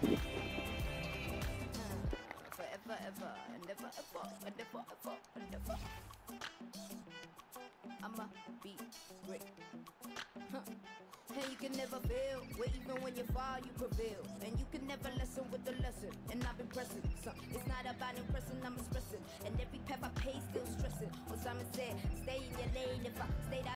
Forever, ever, never, ever, never, ever, never. I'ma be great. Huh. And you can never fail, where even when you fall, you prevail. And you can never lessen with the lesson. And I've been pressing. So it's not about impressing, I'm expressing. And every path I pay, still stressing. What Simon said, stay in your lane. If I